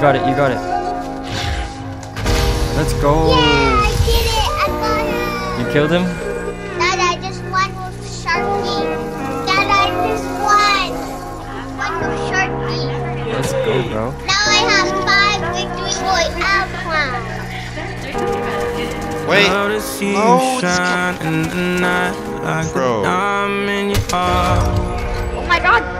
You got it, you got it. Let's go. Yeah, I did it. I got him. You killed him? Dad, I just won with Sharky. Dad, I just won. Won with Sharky. Let's go, bro. Now I have five victory boy alpha. Wait. Love to see No, you it's shine in the night like Bro. a diamond in your heart. Oh my god.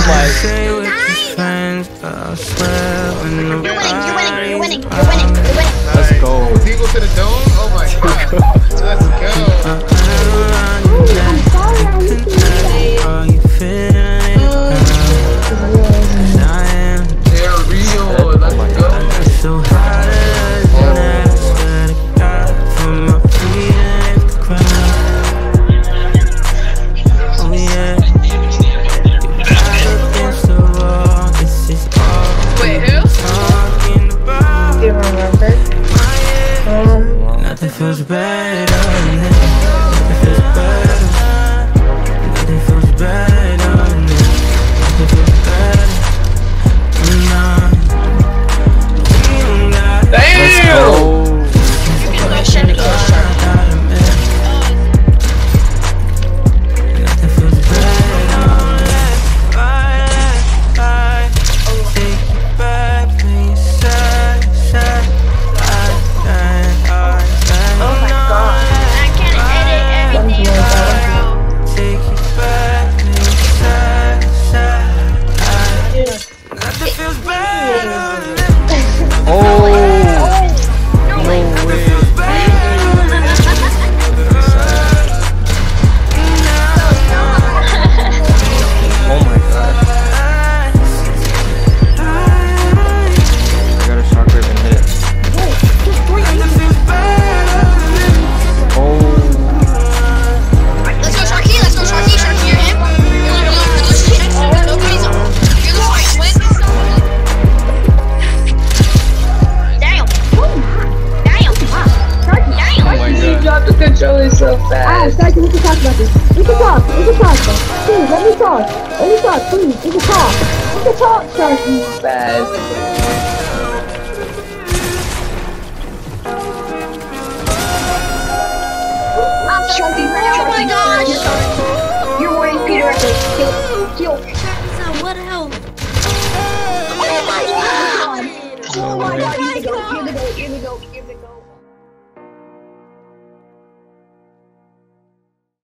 Oh my. Say with your friends, but I swear when You're winning, you're winning, you're winning, you're winning, you're winning. Let's go. Eagle to the dome? Oh my god. Let's go. controller so Ah, fast. Sharky, we can talk about this. We can talk. We can talk. Please, let me talk. Let me talk, please. We can talk. We can talk, Sharky. fast. Sharky, Oh my gosh. You're wearing Peter at the kill. Kill. What the hell? Oh my god. Oh my god. You're the goat. You're the goat. You're the goat. You're the goat.